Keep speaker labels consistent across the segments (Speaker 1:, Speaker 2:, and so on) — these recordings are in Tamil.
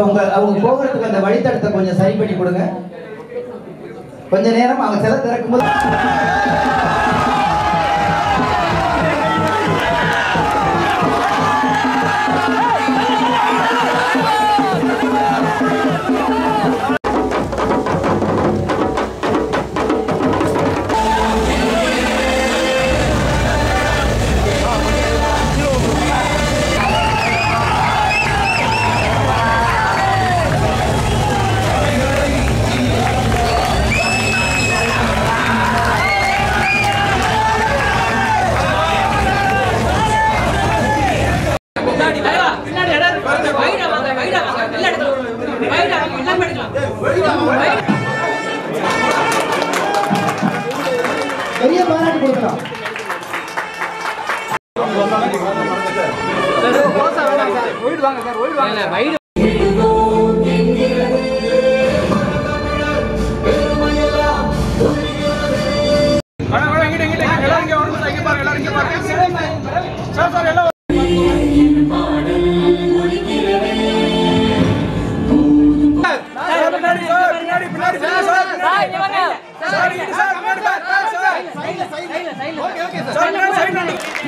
Speaker 1: இப்போ உங்க அவங்க போகிறதுக்கு அந்த வழித்தடத்தை கொஞ்சம் சரி பண்ணி கொடுங்க. கொஞ்ச நேரம் அவங்க சில திறக்கும்
Speaker 2: பின்னாடி இடம். வைடா வாங்க, வைடா வாங்க. எல்லா இடத்துலயும். வைடா வாங்க, எல்லாமே எடுக்கலாம். வைடா.
Speaker 1: பெரிய பாராட்டு கொடுக்கலாம்
Speaker 2: இல்ல, வைடா.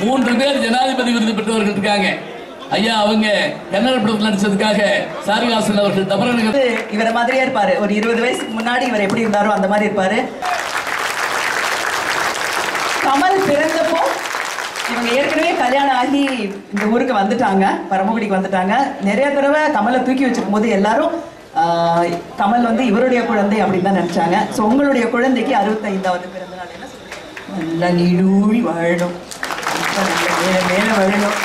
Speaker 3: மூன்று பேர் ஜனாதிபதி விருது பெற்றவர்கள் இருக்காங்க. ஐயா அவங்க கன்னட படத்தில் நடிச்சதுக்காக சாரிகாசன் அவர்கள் தபரநகர்
Speaker 4: வந்து இவரை மாதிரியே இருப்பாரு. ஒரு இருபது வயசுக்கு முன்னாடி இவர் எப்படி இருந்தாரோ அந்த மாதிரி இருப்பாரு. கமல் பிறந்தப்போ இவங்க ஏற்கனவே கல்யாணம் ஆகி இந்த ஊருக்கு வந்துட்டாங்க. பரமக்குடிக்கு வந்துட்டாங்க. நிறைய தடவை கமலை தூக்கி வச்சிருக்கும் போது எல்லாரும் கமல் வந்து இவருடைய குழந்தை அப்படின்னு தான் நினச்சாங்க. ஸோ உங்களுடைய குழந்தைக்கு அறுபத்தைந்தாவது பிறந்த நாள் என்ன நல்லா நீடூழி வாழணும். மேலே மேல வாழணும்.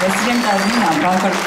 Speaker 4: பிரசிடென்ட் ஆகணும் நான் பார்க்கணும்.